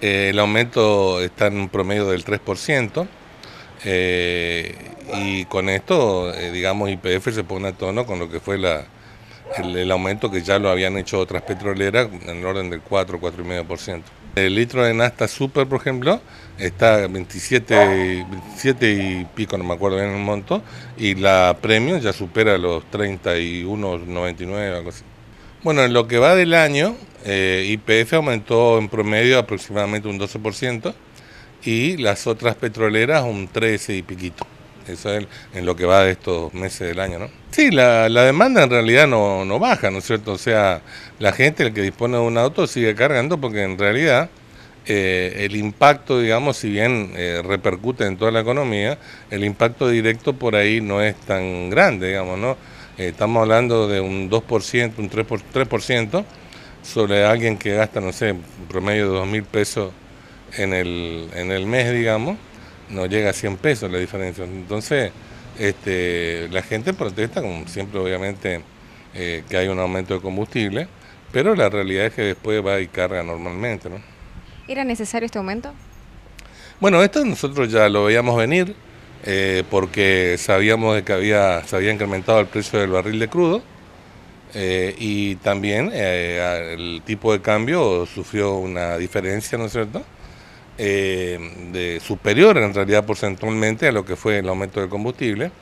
Eh, el aumento está en un promedio del 3%. Eh, y con esto, eh, digamos, IPF se pone a tono con lo que fue la, el, aumento que ya lo habían hecho otras petroleras en el orden del 4, 4,5%. El litro de nasta super, por ejemplo, está 27, 27 y pico, no me acuerdo bien el monto, y la premium ya supera los 31,99, algo así. Bueno, en lo que va del año, eh, IPF aumentó en promedio aproximadamente un 12% y las otras petroleras un 13 y piquito. Eso es en lo que va de estos meses del año, ¿no? Sí, la, demanda en realidad no, no, baja, ¿no es cierto? O sea, la gente, el que dispone de un auto, sigue cargando porque en realidad eh, el impacto, digamos, si bien eh, repercute en toda la economía, el impacto directo por ahí no es tan grande, digamos, ¿no? Estamos hablando de un 2%, un 3%, 3% sobre alguien que gasta, no sé, un promedio de 2 mil pesos en el, en el mes, digamos no llega a 100 pesos la diferencia. Entonces, este, la gente protesta, como siempre, obviamente, eh, que hay un aumento de combustible, pero la realidad es que después va y carga normalmente. ¿no? ¿Era necesario este aumento? Bueno, esto nosotros ya lo veíamos venir eh, porque sabíamos de que había, se había incrementado el precio del barril de crudo eh, y también el tipo de cambio sufrió una diferencia, ¿no es cierto? Eh, de superior en realidad porcentualmente a lo que fue el aumento del combustible.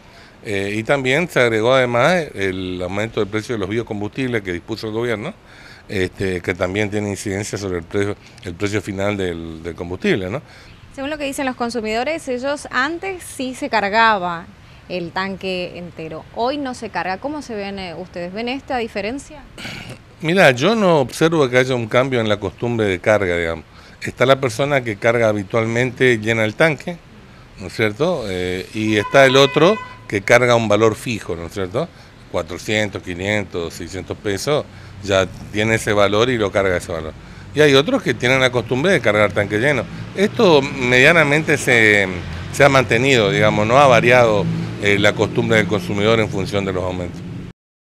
Eh, y también se agregó además el aumento del precio de los biocombustibles que dispuso el gobierno, este, que también tiene incidencia sobre el precio, el precio final del, combustible. ¿no? Según lo que dicen los consumidores, ellos antes sí se cargaba el tanque entero. Hoy no se carga. ¿Cómo se ven eh, ustedes? ¿Ven esta diferencia? Mira, yo no observo que haya un cambio en la costumbre de carga, digamos está la persona que carga habitualmente, llena el tanque, ¿no es cierto? Eh, y está el otro que carga un valor fijo, ¿no es cierto? 400, 500, 600 pesos, ya tiene ese valor y lo carga ese valor. Y hay otros que tienen la costumbre de cargar tanque lleno. Esto medianamente se, ha mantenido, digamos, no ha variado eh, la costumbre del consumidor en función de los aumentos.